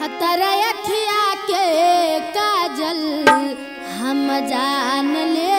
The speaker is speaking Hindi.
हतर अखिया के काजल हम जान ले